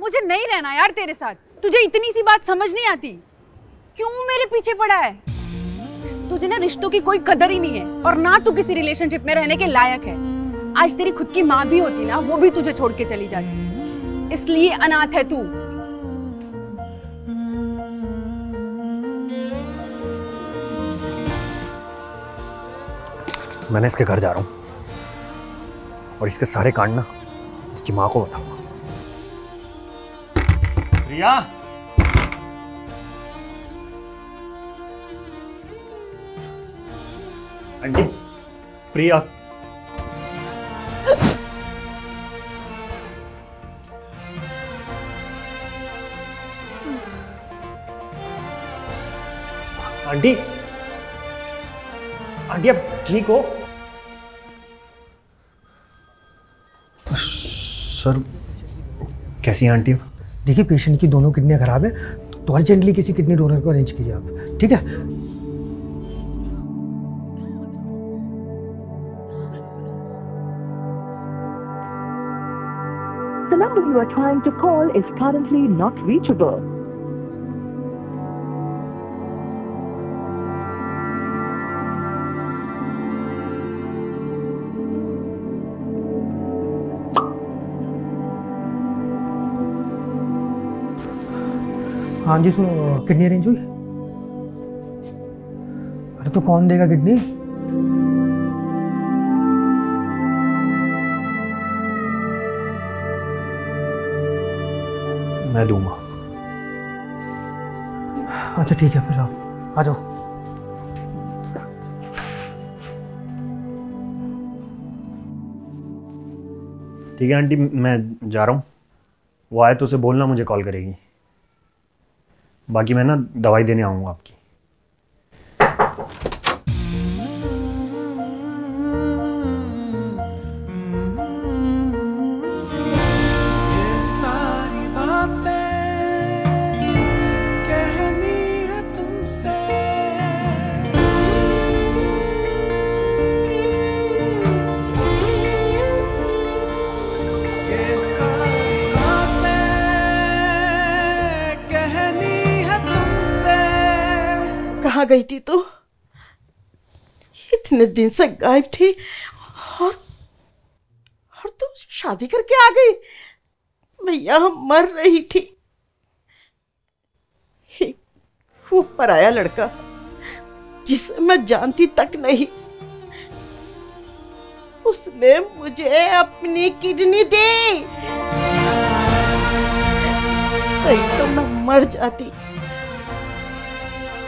मुझे नहीं रहना यार तेरे साथ। तुझे इतनी सी बात समझ नहीं आती। क्यों मेरे पीछे पड़ा है? तुझे ना रिश्तों की कोई कदर ही नहीं है और ना तू किसी रिलेशनशिप में रहने के लायक है। आज तेरी खुद की माँ भी होती ना, वो भी तुझे छोड़ के चली जाती। इसलिए अनाथ है तू। मैंने इसके घर जा रहा हूँ। और इसके सारे कांड ना इसकी माँ को बताऊँगा। Priya aunty Priya. Aunty aunty आप ठीक हो? सर कैसी हैं आंटी देखिए पेशेंट की दोनों किडनियाँ खराब है तो अर्जेंटली किसी किडनी डोनर को अरेंज कीजिए आप ठीक है The number you are trying to call is currently not reachable. हाँ जी सुनो किडनी अरेंज हुई? अरे तो कौन देगा किडनी? मैं दूँगा। अच्छा ठीक है फिर आओ। आ जाओ। ठीक है आंटी मैं जा रहा हूँ वो आए तो उसे बोलना मुझे कॉल करेगी बाकी मैं ना दवाई देने आऊँगा आपकी। कहाँ गई थी तू? इतने दिन से गायब थी और और तू शादी करके आ गई। मैं मर रही थी। वो पराया लड़का, जिसे मैं जानती तक नहीं। उसने मुझे अपनी किडनी दी। तो मैं मर जाती।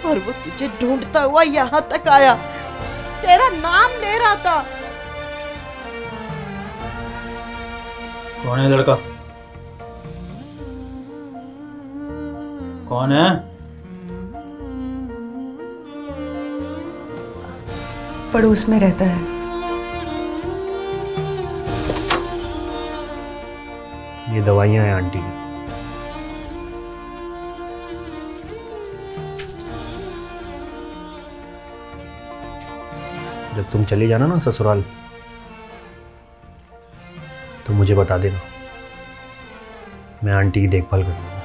और वो तुझे ढूंढता हुआ यहाँ तक आया। तेरा नाम ले रहा था। कौन है लड़का? कौन है? पड़ोस में रहता है। ये दवाइयाँ हैं आंटी। जब तुम चले जाना ना ससुराल तो मुझे बता देना। मैं आंटी की देखभाल कर लूँगा।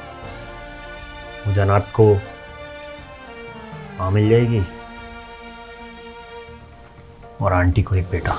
मुझे अनाथ को माँ मिल जाएगी और आंटी को एक बेटा।